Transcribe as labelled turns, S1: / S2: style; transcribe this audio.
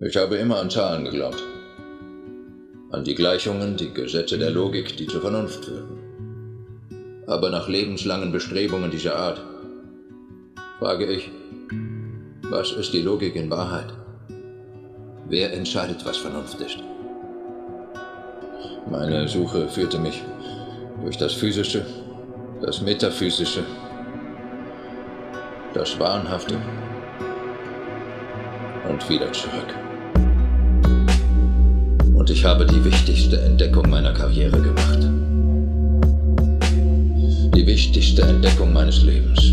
S1: Ich habe immer an Zahlen geglaubt. An die Gleichungen, die Gesetze der Logik, die zur Vernunft führen. Aber nach lebenslangen Bestrebungen dieser Art frage ich, was ist die Logik in Wahrheit? Wer entscheidet, was Vernunft ist? Meine Suche führte mich durch das Physische, das Metaphysische, das Wahnhafte und wieder zurück. Und ich habe die wichtigste Entdeckung meiner Karriere gemacht. Die wichtigste Entdeckung meines Lebens.